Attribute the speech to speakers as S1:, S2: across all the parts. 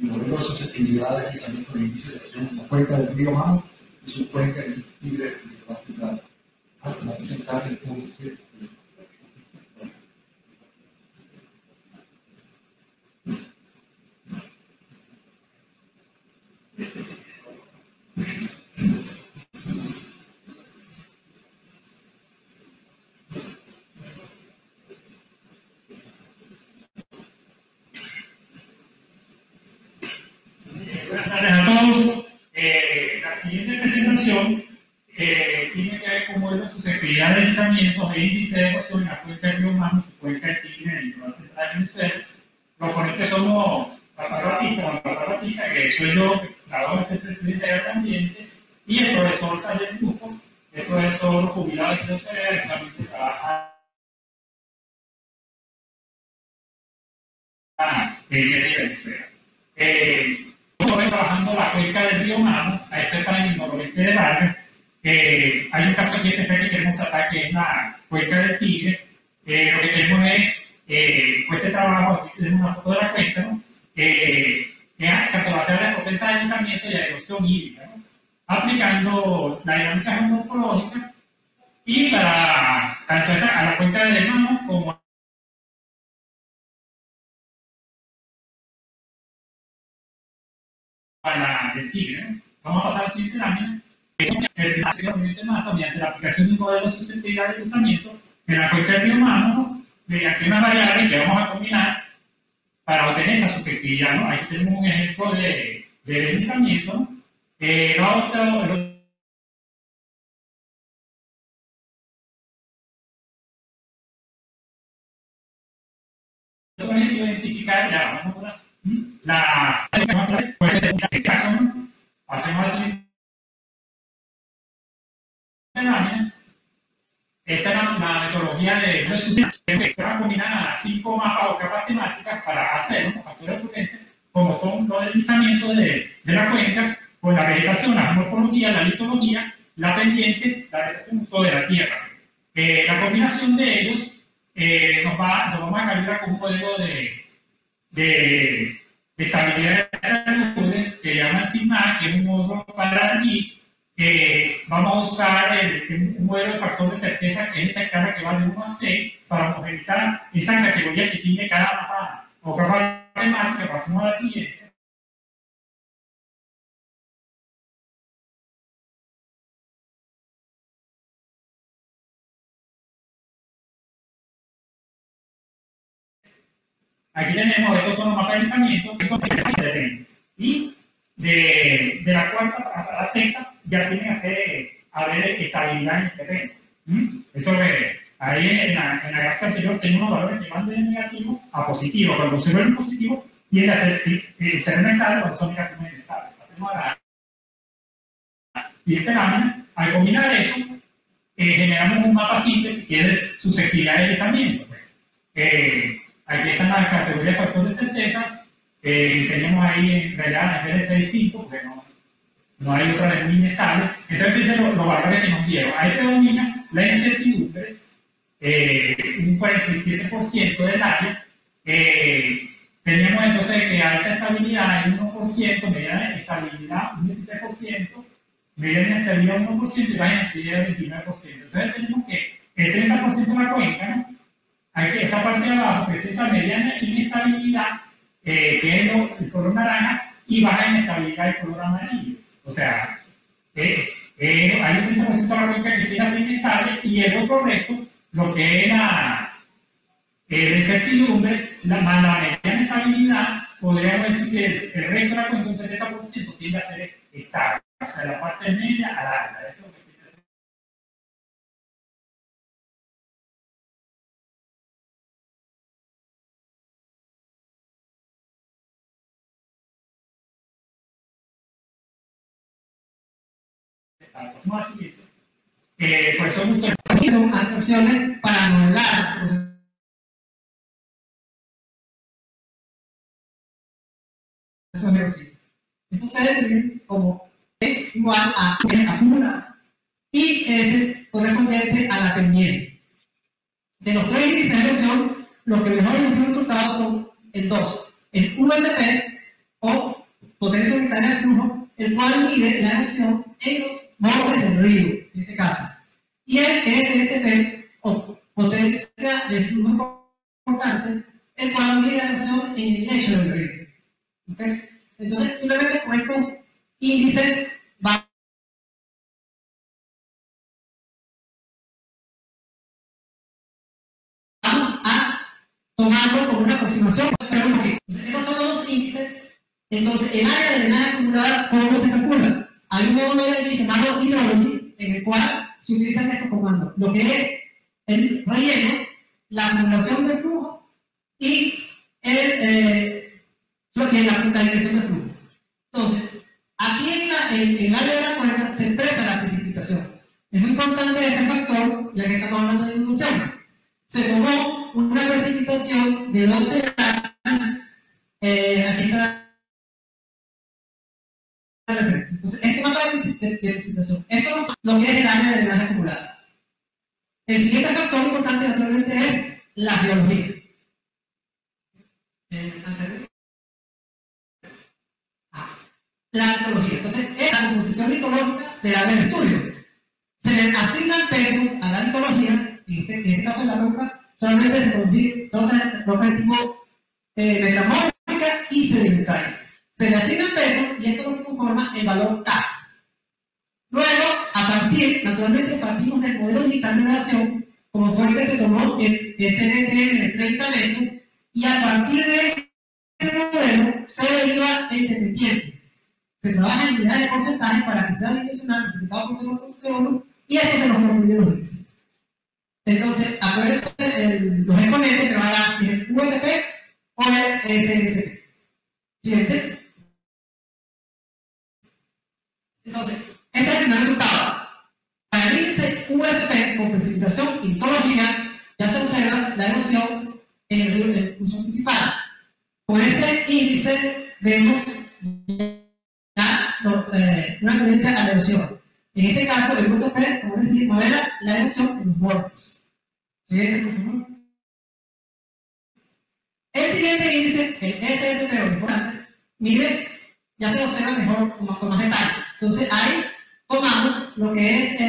S1: el modelo de susceptibilidad de deslizamiento de índice de presión en la cuenca del río Mano y su cuenca en el Tigre de la Central. Ah, a presentar el punto
S2: de índice de erosión en la cuenca del río Mano, se cuenca de Tigre en la central de Venezuela. Los ponentes somos Rafael Batista, Rafael Batista, que soy yo, creador de este estudio de ambiente, y el profesor Sayer Grupo, el profesor jubilado de CCR, que también trabaja en el Venezuela. Eh, trabajando la cuenca del río Mano, a esto está en el noroeste de Vargas, eh, hay un caso aquí especial que queremos tratar que es la cuenca del Tigre. Eh, lo que queremos es, eh, con este trabajo, aquí tenemos una foto de la cuenca, ¿no? Eh, cartografía la propensa de deslizamiento y la erosión hídrica, ¿no? aplicando la dinámica geomorfológica y para tanto a la cuenca del hermano como a la del Tigre. Vamos a pasar a la siguiente lámina el masa mediante la aplicación de un modelo de susceptibilidad de pensamiento en la cuenca del río Mano mediante una variable que vamos a combinar para obtener esa susceptibilidad. ¿no? Aquí tenemos un ejemplo de, de deslizamiento. ¿no? Eh, la otra, el identificar ya, vamos a la, la puede ser en caso, ¿no? Así esta es la, metodología de que se va a combinar cinco mapas o capas temáticas para hacer unos factores de potencia, como son los deslizamientos de, de la cuenca, con la vegetación, la morfología, la litología, la pendiente, la vegetación de la tierra. Eh, la combinación de ellos eh, nos, va, nos vamos a calibrar con un modelo de, de, de estabilidad de que llaman SIGMA, que es un modo para GIS, eh, vamos a usar el, un modelo de factor de certeza que es esta escala que va de 1 a 6 para homogenizar esa categoría que tiene cada mapa o capa temática. Pasemos a la siguiente. Aquí tenemos, estos son los mapas de pensamiento, que Y de, de la cuarta a la sexta ya tiene que haber estabilidad en el terreno. ¿Mm? Eso es, ahí en la, en la gráfica anterior tenía unos valores que van de negativo a positivo. Cuando se vuelven positivos, tiende a ser el terreno estable cuando son negativos inestables. La siguiente lámina. Al combinar eso, eh, generamos un mapa simple que es susceptibilidad de deslizamiento. Eh, aquí están las categorías de factores de certeza. Eh, tenemos ahí en realidad en vez de 6.5, porque no, no hay otra línea estable. Entonces, fíjense los, los, valores que nos dieron. Ahí predomina la incertidumbre, eh, un 47% del área. Eh, tenemos entonces que alta estabilidad en 1%, mediana estabilidad un 23%, mediana estabilidad un 1% y baja estabilidad 29%. Entonces tenemos que el 30% de la cuenca, ¿no? Aquí, esta parte de abajo presenta mediana inestabilidad, eh, lo, el color naranja, y baja inestabilidad, el color amarillo. O sea, eh, eh, hay un 30% de la cuenca que tiene inestable y el otro resto, lo que es la, eh, la incertidumbre, la, más la mediana estabilidad, podríamos decir que el, resto de la cuenca, un 70%, tiende a ser estable. O sea, la parte media a la alta. la siguiente. Eh, pues son muchas son opciones para modelar procesos Entonces se define como E igual a E acumulada y S correspondiente a la pendiente. De los tres índices de erosión, los que mejor nos resultados son el 2, el USP
S3: o potencia unitaria de flujo, el cual mide la erosión en los bordes del río, en este caso. Y el ESSP, o potencia de flujo importante, el cual mide la en el lecho del río. Entonces, simplemente con estos índices vamos a tomarlo como una aproximación. Entonces, estos son los dos índices. Entonces, el área de drenaje acumulada, ¿cómo se calcula? Hay un módulo de aquí llamado hydrology, en el cual se utilizan estos comandos. Lo que es el relleno, la acumulación de flujo y el, eh, lo que la, la dirección de flujo. Entonces, aquí en, la, en, en el área de la cuenca se expresa la precipitación. Es muy importante este factor, ya que estamos hablando de inundaciones. Se tomó una precipitación de 12 años, eh, aquí está la referencia. Entonces, este mapa de, de, precipitación, esto es lo que es el área de drenaje acumulada. El siguiente factor importante, naturalmente, es la geología. Ah, la litología. Entonces, es la composición litológica del área de estudio. Se le asignan pesos a la litología, en este, en este caso la roca, solamente se consigue rocas roca de tipo eh, metamórfica y sedimentaria. Se le asignan pesos y esto es lo que conforma el valor K. Luego, a partir, naturalmente partimos del modelo digital de relación, como fue el que se tomó el SNTM de 30 metros, y a partir de ese modelo se deriva el dependiente. Se trabaja en unidades de porcentaje para que sea dimensional multiplicado por 0.01 y esto se nos construye los índices. Entonces, acuérdense el, los exponentes que van a dar si es el USP o el SNSP. Siguiente. Entonces, este es el primer resultado. Para el índice USP con precipitación y litología, ya se observa la erosión en el río el curso principal. Con este índice vemos ya, eh, una tendencia a la erosión. En este caso, el USP, como les modela la erosión en los bordes. El siguiente índice, el SSP mire, ya se observa mejor con más detalle. Entonces, ahí tomamos lo que es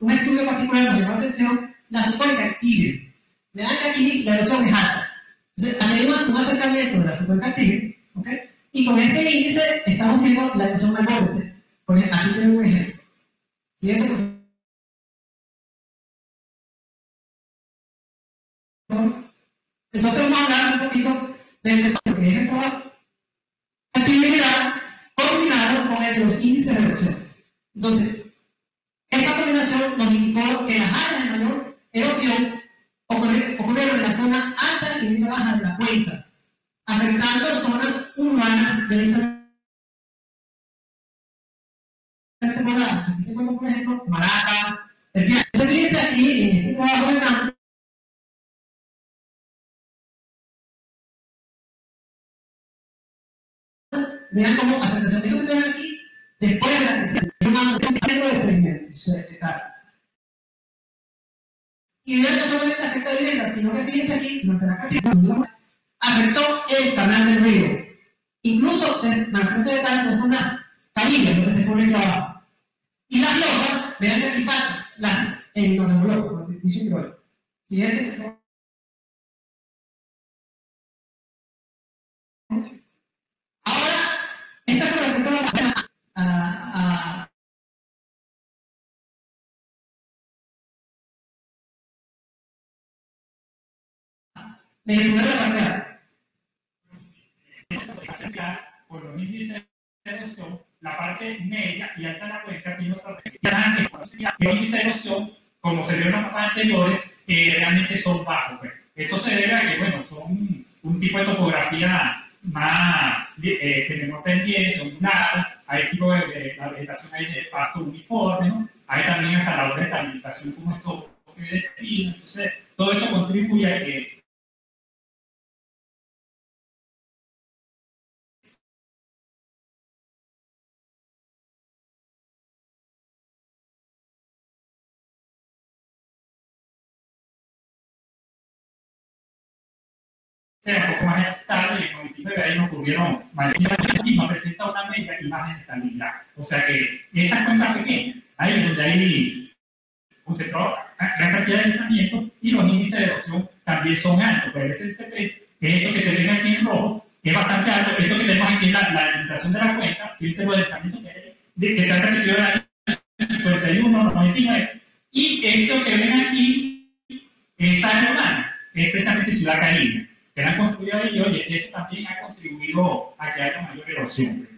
S3: un estudio particular, nos llamó la atención, la subcuenca Tigre. Vean que aquí la erosión es alta. Entonces, aquí hay un, acercamiento de la subcuenca Tigre, ¿ok? Y con este índice estamos viendo la erosión borde. Por ejemplo, aquí tenemos un ejemplo. Siguiente. Entonces vamos a hablar un poquito del Entonces, esta combinación nos indicó que las áreas de mayor erosión ocurrieron en la zona alta y media baja de la cuenca, afectando zonas urbanas de esa temporada. Aquí se encuentra, por ejemplo, Maraca, Piano. Entonces, fíjense aquí en este trabajo de campo, vean cómo afectación. Que aquí, después de la es de sedimentos. Y vean no solamente afecta a viviendas, sino que fíjense aquí, durante la creación, afectó el canal del río. Incluso, que se detalles, no son las carillas donde se pone el trabajo. Y las losas, vean que aquí faltan, las, en los dice yo. Siguiente. Ahora, esta la primera parte
S2: A. Por los índices de erosión, la parte media y alta de la cuenca tiene otra referencia. Los índices de erosión, como se vio en las mapas anteriores, eh, realmente son bajos. pues. Esto se debe a que, bueno, son un tipo de topografía más eh, de menor pendiente, ondulada, hay tipo de, de- la vegetación ahí de pasto uniforme, ¿no? Hay también hasta labores de estabilización como esto que defino, entonces todo eso contribuye a que sea un poco más estable y en el 99 ahí no ocurrieron mayores misma presenta una media imagen de estabilidad. O sea que estas cuentas pequeñas, ahí es donde hay sector, gran cantidad de lanzamientos y los índices de erosión también son altos. Pero el STP, que es esto que te ven aquí en rojo, es bastante alto. Esto que tenemos aquí en la, la limitación de la cuenta, fíjense los lanzamientos que, hay, de, que se han en el año 51, 99, y esto que ven aquí está en Romana, es precisamente Ciudad Caribe, que han construido ahí, y oye, eso también ha contribuido a que haya mayor erosión.